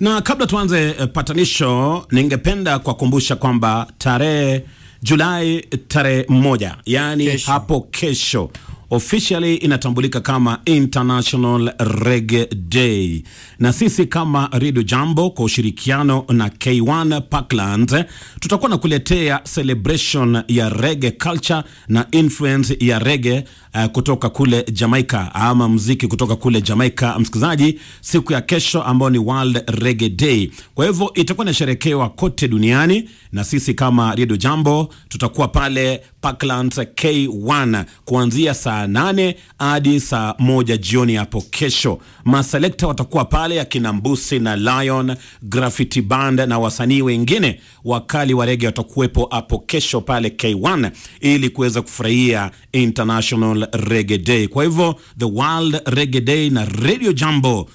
Na kabla tuanze eh, patanisho, ningependa kuwakumbusha kwamba tarehe Julai tarehe moja, yaani Kesho. hapo kesho officially inatambulika kama International Reggae Day, na sisi kama Radio Jambo kwa ushirikiano na K1 Parkland tutakuwa na kuletea celebration ya reggae culture na influence ya reggae uh, kutoka kule Jamaica. Ama mziki kutoka kule Jamaica, msikilizaji, siku ya kesho ambayo ni World Reggae Day. Kwa hivyo itakuwa inasherekewa kote duniani, na sisi kama Radio Jambo tutakuwa pale Parkland K1 kuanzia saa nane hadi saa moja jioni hapo kesho. Maselekta watakuwa pale akina Mbusi na Lion, Graffiti Band na wasanii wengine wakali wa rege watakuwepo hapo kesho pale K1 ili kuweza kufurahia International rege Day. Kwa hivyo the World rege Day na Radio Jambo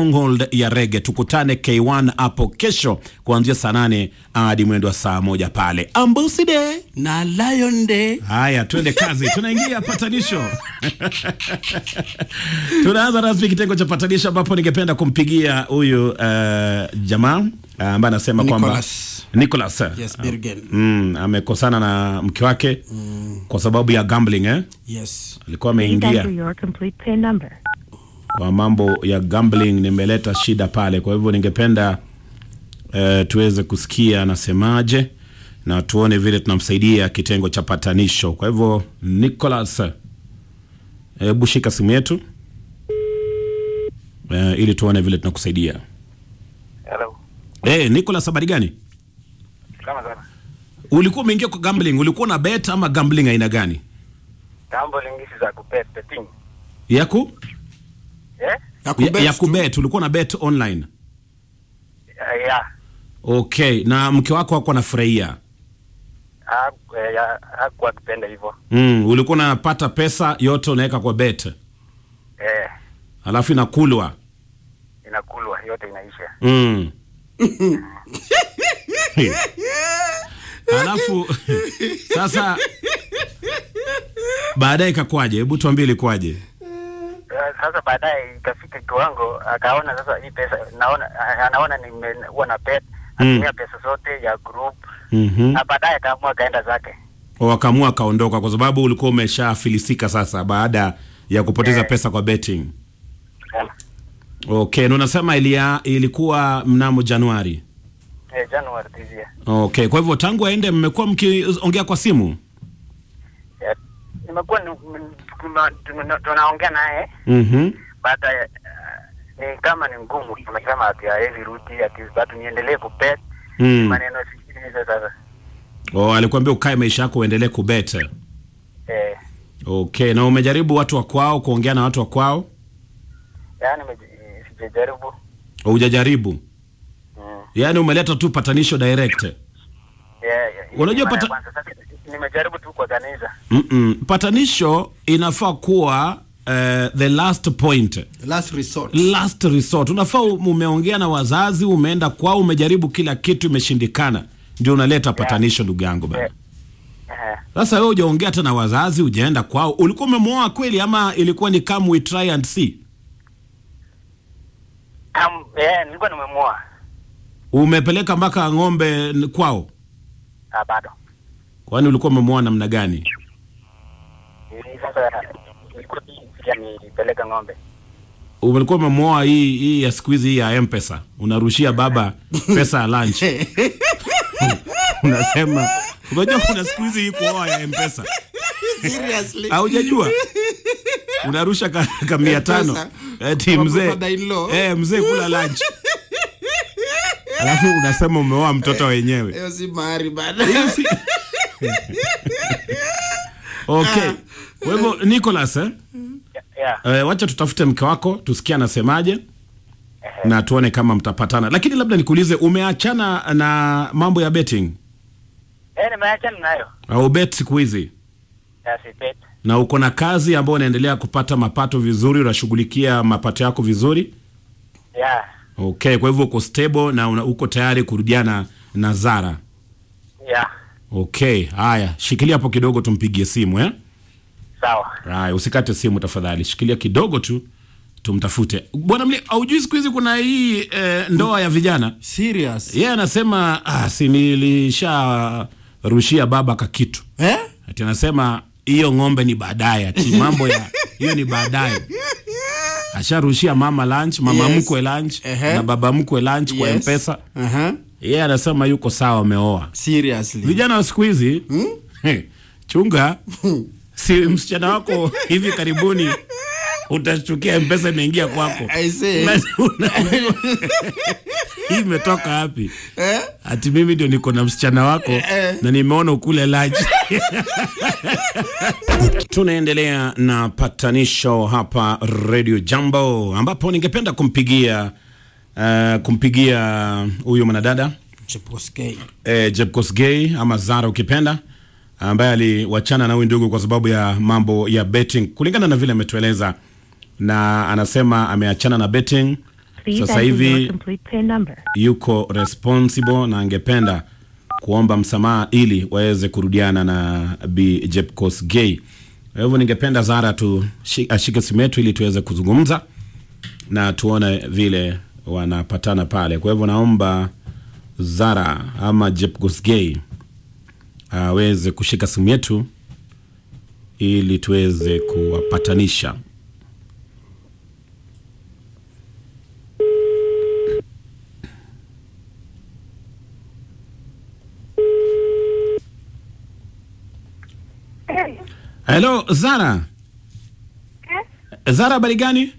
Stronghold ya Rege. tukutane K1 hapo kesho kuanzia saa nane hadi mwendo wa saa moja pale Ambusi Day. na Lion Day. Haya, twende kazi, tunaingia patanisho. Tunaanza rasmi kitengo cha patanisho, ambapo ningependa kumpigia huyu uh, jamaa uh, ambaye anasema kwamba Nicholas. Nicholas Yes, Birgen. mm, amekosana na mke wake mm, kwa sababu ya gambling eh? Yes. Alikuwa ameingia kwa mambo ya gambling, nimeleta shida pale. Kwa hivyo ningependa eh, tuweze kusikia anasemaje na tuone vile tunamsaidia kitengo cha patanisho. Kwa hivyo Nicholas, hebu shika simu yetu eh, ili tuone vile tunakusaidia. Hello. Hey, Nicholas, habari gani? Kama sana. Ulikuwa umeingia kwa gambling, ulikuwa na bet ama gambling aina gani? Gambling hizi za kupet betting. Yaku Eh? Ya kubet ya kubet, ulikuwa na bet online. Uh, yeah. Okay, na mke wako ako anafurahia. Ha, eh, hakuwa akipenda hivyo. Mm, ulikuwa unapata pesa yote unaweka kwa bet, Eh, alafu inakulwa. inakulwa yote inaisha. Mm. alafu sasa baadaye ikakwaje? Hebu tuambie ilikuwaje? Eh, Sasa baadaye ikafika kiwango akaona sasa hii pesa naona anaona nimekuwa na pet atumia pesa zote ya group Mhm. na baadaye akaamua akaenda zake. Wakaamua akaondoka kwa sababu ulikuwa umeshafilisika sasa baada ya kupoteza pesa kwa betting. yeah. Okay, na unasema ilia, ilikuwa mnamo Januari. eh, Januari this year. Okay, kwa hivyo tangu aende mmekuwa mkiongea kwa simu? Yeah, nimekuwa ni- tunaongea naye Mhm. baada uh, ni kama ni ngumu ati hawezi rudi ati bado niendelee kubet Mm. maneno hizo sasa Oh, alikwambia ukae maisha yako uendelee kubet. eh, Okay, na umejaribu watu wa kwao kuongea na watu wa kwao? yaani meji- sijajaribu Hujajaribu? mm. Yaani umeleta tu patanisho direct. yeah, yeah, Unajua pata- nimejaribu tu kwa kanisa Mm -mm. Patanisho inafaa kuwa uh, the last point. Last resort. Last resort. Unafaa umeongea na wazazi, umeenda kwao, umejaribu kila kitu imeshindikana. Ndio unaleta patanisho ndugu yangu bana. Eh, eh, Sasa wewe hujaongea hata na wazazi, ujaenda kwao. Ulikuwa umemwoa kweli ama ilikuwa ni come we try and see? Um, eh, nilikuwa nimemwoa Umepeleka mpaka ng'ombe kwao? Ah, bado Kwani ulikuwa umemwoa namna gani? Nipeleka ng'ombe Ulikuwa umemwoa hii hii ya siku hizi hii ya M-Pesa. Unarushia baba pesa ya lunch. Unasema unajua kuna siku hizi hii kuoa ya M-Pesa. Seriously. Haujajua? Unarusha ka, ka mia tano. Eti mzee. Eh, mzee kula lunch. Alafu unasema umeoa mtoto wenyewe. Hiyo si mahari bana. Okay. Kwa hivyo Nicholas eh? yeah. Eh, wacha tutafute mke wako tusikie anasemaje na tuone kama mtapatana. Lakini labda nikuulize, umeachana na mambo ya betting Eh, nimeachana nayo au bet siku hizi, na uko na kazi ambayo unaendelea kupata mapato vizuri, unashughulikia mapato yako vizuri? yeah, Okay, kwa hivyo uko stable na una, uko tayari kurudiana na Zara. yeah. Okay, haya, shikilia hapo kidogo, tumpigie simu eh? sawa Haya, usikate simu tafadhali, shikilia kidogo tu tumtafute bwana mli aujui siku hizi kuna hii eh, ndoa ya vijana serious yeye anasema ah, si nilisha rushia baba kakitu eh? ati anasema hiyo ng'ombe ni baadaye ati mambo ya hiyo ni baadaye asharushia mama lunch mama Yes. mkwe lunch uh -huh. na baba mkwe lunch yes. kwa mpesa uh-huh. Yeye yeah, anasema yuko sawa ameoa. Seriously? Vijana wa siku hizi hmm? chunga si msichana wako hivi karibuni utashtukia mpesa imeingia kwako. Hii imetoka wapi? Eh? ati mimi ndio niko na msichana wako eh? na nimeona ukule lunch tunaendelea na patanisho hapa radio jambo ambapo ningependa kumpigia uh, kumpigia huyu mwanadada eh, Jeb Kosgei ama Zara ukipenda ambaye aliwachana na huyu ndugu kwa sababu ya mambo ya betting. Kulingana na vile ametueleza na anasema ameachana na betting sasa hivi complete PIN number. yuko responsible na angependa kuomba msamaha ili waweze kurudiana na Bi Jeb gay Kwa hivyo ningependa Zara tu ashike simu yetu ili tuweze kuzungumza na tuone vile wanapatana pale. Kwa hivyo naomba Zara ama Jepgusgey aweze kushika simu yetu ili tuweze kuwapatanisha. Hello Zara. Zara, habari gani?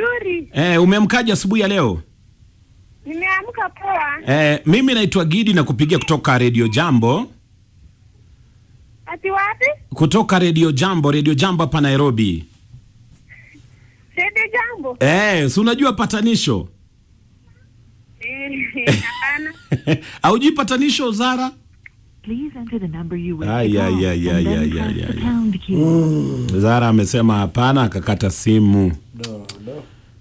Nzuri, Eh, umeamkaje asubuhi ya leo? nimeamka poa. Eh, mimi naitwa Gidi na kupigia kutoka Radio Jambo, Ati wapi? kutoka Radio Jambo, Radio Jambo hapa Nairobi. Radio jambo? Eh, si unajua patanisho? Eh, Hapana. Haujui patanisho Zara? Zara amesema hapana, akakata simu.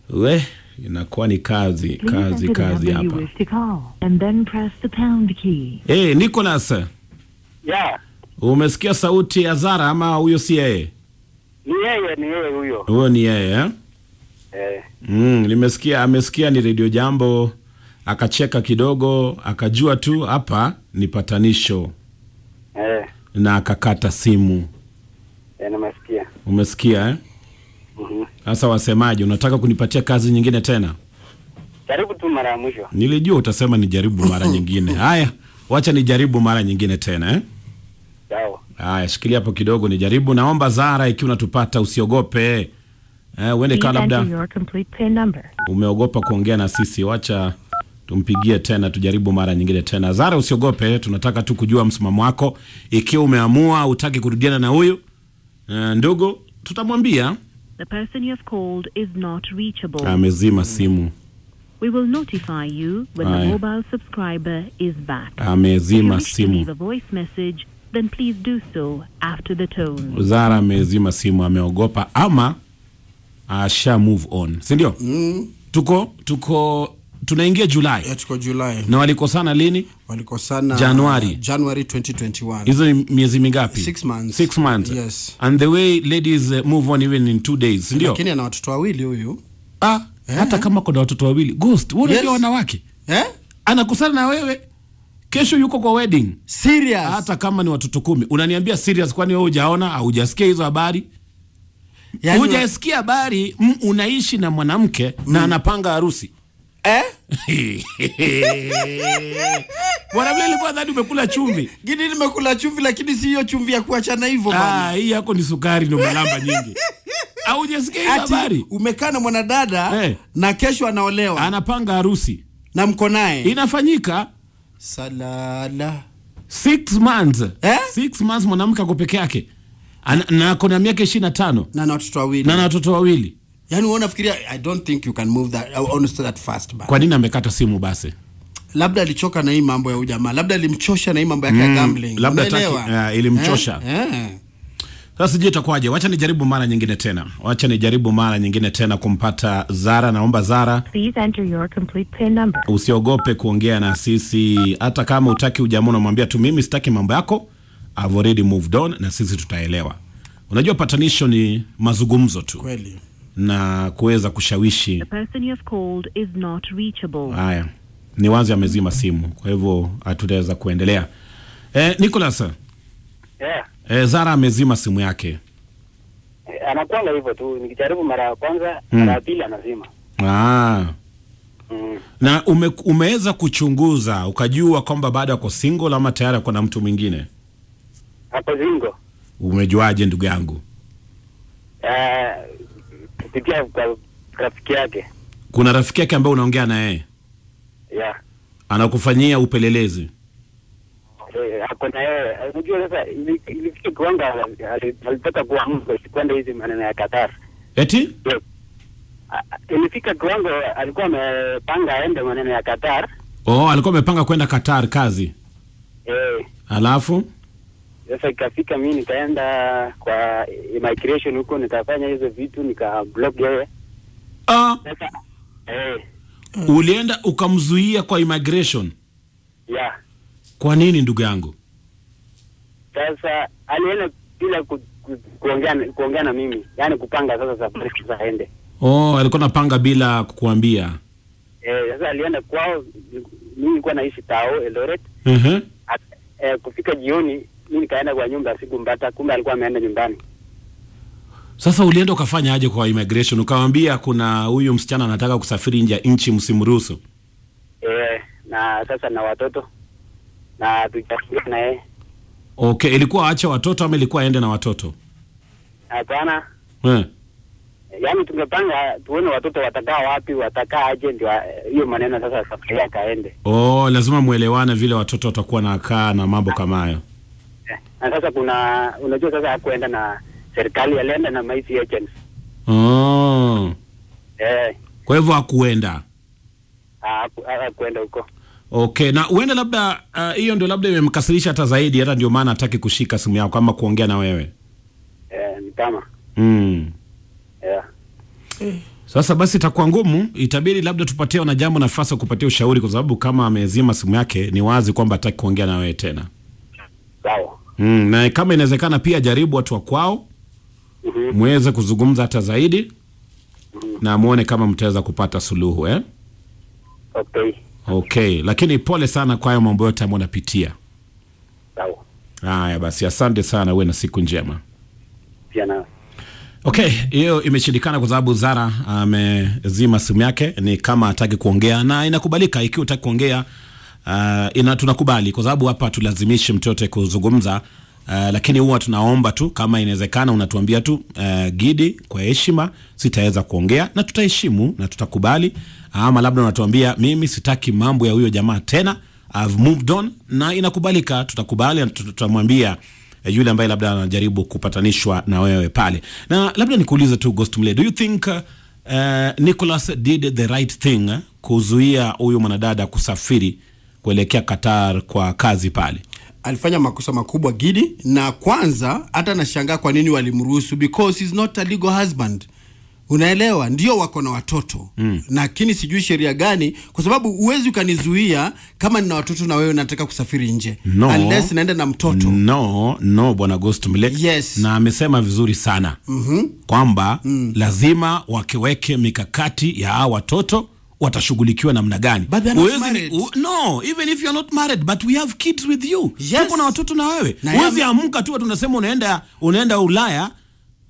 We, inakuwa ni kazi, Please kazi, kazi hapa. wish to call and then press the pound key. Eh, Nicholas, ya umesikia sauti ya Zara ama huyo si yeye? ni yeye, ni yeye huyo Huyo ni yeye eh? eh. Mm, nimesikia amesikia ni Radio Jambo akacheka kidogo akajua tu hapa ni patanisho Eh, na akakata simu. eh, nimesikia Umesikia eh? Sasa wasemaje, unataka kunipatia kazi nyingine tena? Jaribu tu mara ya mwisho. Nilijua utasema nijaribu mara nyingine. Haya, wacha nijaribu mara nyingine tena eh? Sawa. Haya, shikilia hapo kidogo nijaribu. Naomba Zara, ikiwa unatupata usiogope. Eh, uende kwa kaa labda your complete PIN number. umeogopa kuongea na sisi, wacha tumpigie tena, tujaribu mara nyingine tena. Zara, usiogope, tunataka tu kujua msimamo wako. Ikiwa umeamua utaki kurudiana na huyu eh, ndugu, tutamwambia The person you have called is not reachable. amezima simu, we will notify you when Aye. the mobile subscriber is back. Amezima If you wish leave a voice message, then please do so after the tone. Zara amezima simu, ameogopa ama asha move on, sindio? Mm. Tuko tuko tunaingia Julai Yeah, tuko Julai. na walikosana lini? Walikosana Januari. January 2021. Hizo ni miezi mingapi? 6 months. 6 months. Yes. And the way ladies uh, move on even in 2 days, ndio? Lakini ana watoto wawili huyu. Ah, hata kama kuna watoto wawili ghost, wewe unajua Yes. wanawake Eh? anakusana na wewe kesho yuko kwa wedding, Serious. hata kama ni watoto kumi. Unaniambia serious? Kwani wewe hujaona au hujasikia hizo habari? Yani Hujasikia habari? unaishi na mwanamke mm. na anapanga harusi Eh? bwana, ilikuwa dhani umekula chumvi. Gidi nimekula chumvi lakini si hiyo chumvi ya kuachana hivyo bana. Ah, hii yako ni sukari ndio malamba nyingi. Au hujasikia habari? umekaa na mwanadada hey, na kesho anaolewa Anapanga harusi na mko naye. inafanyika Salala. six months Eh? six months mwanamke ako peke yake Ana- na ako na miaka ishirini na tano Na na watoto wawili. Yaani wewe unafikiria I don't think you can move that honestly that fast bana. Kwa nini amekata simu basi? Labda alichoka na hii mambo ya ujamaa. Labda alimchosha na hii mambo yake ya gambling. labda Unaelewa? hataki- eh, ilimchosha. Eh? Eh. Sasa sijui itakuwaje. Wacha nijaribu mara nyingine tena, wacha nijaribu mara nyingine tena kumpata Zara. Naomba Zara, Please enter your complete PIN number. usiogope kuongea na sisi, hata kama utaki ujamaa, unamwambia tu mimi sitaki mambo yako, I've already moved on, na sisi tutaelewa. Unajua patanisho ni mazungumzo tu. Kweli. Na kuweza kushawishi The person you have called is not reachable. haya ni wazi amezima simu kwa hivyo hatutaweza kuendelea E, Nicholas Yeah. E, Zara amezima simu yake anakwanga hivyo tu, nikijaribu mara ya kwanza, Mm. mara ya pili anazima. ah. Mm. na ume, umeweza kuchunguza ukajua kwamba bado ako single ama tayari ako na mtu mwingine Hapo zingo umejuaje ndugu yangu eh, kupitia kwa rafiki yake kuna rafiki yake ambaye unaongea naye yeye yeah. anakufanyia upelelezi Eh, ako na yeye. Unajua sasa ilifika kiwango ali- alitaka kuamka sikwenda hizi maneno ya Qatar. eti Ilifika kiwango alikuwa amepanga aende maneno ya Qatar. oh, alikuwa amepanga kwenda Qatar kazi Eh, alafu sasa ikafika mi nikaenda kwa immigration huko nikafanya hizo vitu nika block yeye. ah, Sasa eh, ulienda ukamzuia kwa immigration yeah. kwa nini ndugu yangu Sasa alienda bila ku, ku, kuongea na- kuongea na mimi, yani kupanga sasa safari sasa aende. oh, alikuwa napanga bila kukuambia Eh, sasa alienda kwao, mimi nilikuwa naishi Tao Eldoret. uh-huh. Eh, kufika jioni nikaenda kwa nyumba sikumpata, kumbe alikuwa ameenda nyumbani. Sasa ulienda ukafanya aje kwa immigration? ukamwambia kuna huyu msichana anataka kusafiri nje ya nchi, msimruhusu. Eh, na sasa na watoto na tukafikia na yeye. Okay, ilikuwa aache watoto ama ilikuwa aende na watoto Hapana, eh? yaani tungepanga tuone watoto watakaa wapi, watakaa aje, ndio eh, hiyo maneno sasa safari yake aende. Oh, lazima mwelewane vile watoto watakuwa na kaa na mambo kama hayo. Eh, na sasa kuna unajua sasa hakuenda na serikali, alienda na maisi agents. Oh, Eh, kwa hivyo hakuenda. hakuenda huko. Okay, na uende labda hiyo uh, ndio labda imemkasirisha hata zaidi, hata ndio maana hataki kushika simu yako ama kuongea na wewe Eh, ni kama mm. yeah. Sasa basi itakuwa ngumu, itabidi labda tupatie wanajambo nafasi ya kupatia ushauri, kwa sababu kama amezima simu yake ni wazi kwamba hataki kuongea na wewe tena. Sawa. Mm, na kama inawezekana pia jaribu watu wa kwao Mhm. muweze kuzungumza hata zaidi na muone kama mtaweza kupata suluhu eh? Okay. Okay, lakini pole sana kwa hayo mambo yote ambayo unapitia. Sawa. Haya basi, asante sana, uwe na siku njema. Pia na Okay, hiyo imeshindikana kwa sababu Zara amezima simu yake, ni kama hataki kuongea, na inakubalika ikiwa hataki kuongea. Uh, ina tunakubali kwa sababu hapa tulazimishi mtoto kuzungumza. Uh, lakini huwa tunaomba tu kama inawezekana, unatuambia tu uh, Gidi, kwa heshima sitaweza kuongea, na tutaheshimu na tutakubali, ama labda unatuambia mimi sitaki mambo ya huyo jamaa tena, I've moved on, na inakubalika, tutakubali na tutamwambia yule ambaye labda anajaribu kupatanishwa na wewe pale. Na labda nikuulize tu Ghost Mle, do you think uh, Nicholas did the right thing kuzuia huyu mwanadada kusafiri kuelekea Qatar kwa kazi pale? alifanya makosa makubwa Gidi, na kwanza hata nashangaa kwa nini walimruhusu because he's not a legal husband. Unaelewa, ndio wako na watoto mm. Lakini sijui sheria gani, kwa sababu huwezi ukanizuia kama nina watoto na wewe nataka kusafiri nje No. unless naenda na mtoto No, no bwana Ghost Mle. Yes. Na amesema vizuri sana mm-hmm. kwamba mm. lazima wakiweke mikakati ya watoto watashughulikiwa namna gani. No, even if you are not married but we have kids with you. Yes. Tuko na watoto na wewe. Huwezi amka tu tunasema unaenda unaenda Ulaya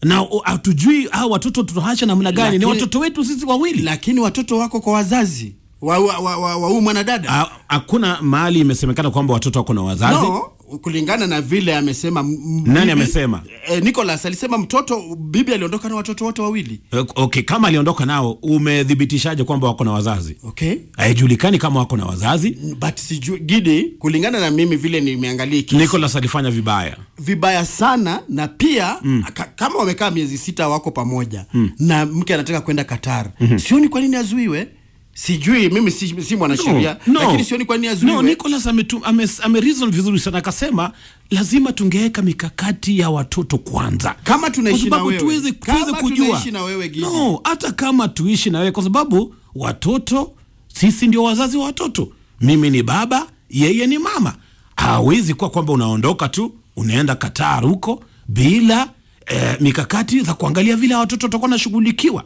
na hatujui hao watoto tutaacha namna gani. Ni watoto wetu sisi wawili. lakini watoto wako kwa wazazi wa wa, wa, wa, wa mwanadada Hakuna mahali imesemekana kwamba watoto wako na wazazi. no kulingana na vile amesema Nani amesema? eh, Nicholas alisema mtoto bibi aliondoka na watoto wote wawili Okay, kama aliondoka nao umethibitishaje kwamba wako na wazazi? okay haijulikani kama wako na wazazi. but sijui Gidi, kulingana na mimi vile nimeangalia kesi, Nicholas alifanya vibaya. vibaya sana na pia mm. ka, kama wamekaa miezi sita wako pamoja mm. na mke anataka kwenda Qatar mm-hmm. sioni kwa nini azuiwe sijui mimi si, si mwanasheria No, no. lakini sioni kwa nini azuiwe No, Nicholas ame, ame reason vizuri sana akasema lazima tungeweka mikakati ya watoto kwanza, Kama tunaishi na wewe. tuweze, Kama tuweze kujua tunaishi na wewe, gizi. no, hata kama tuishi na wewe, kwa sababu watoto sisi ndio wazazi wa watoto. Mimi ni baba, yeye ni mama. Hawezi kuwa kwamba unaondoka tu unaenda Qatar huko bila eh, mikakati za kuangalia vile watoto watakuwa wanashughulikiwa.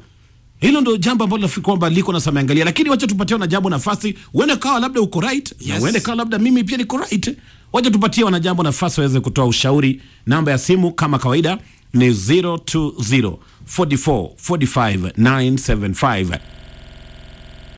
Hilo ndo jambo ambalo nafikiri kwamba liko na sameangalia, lakini wacha tupatie wanajambo nafasi. Uende kawa labda uko right yes. na uende kawa labda mimi pia niko right. Wacha tupatie wanajambo nafasi waweze kutoa ushauri. Namba ya simu kama kawaida ni 020 44 45 975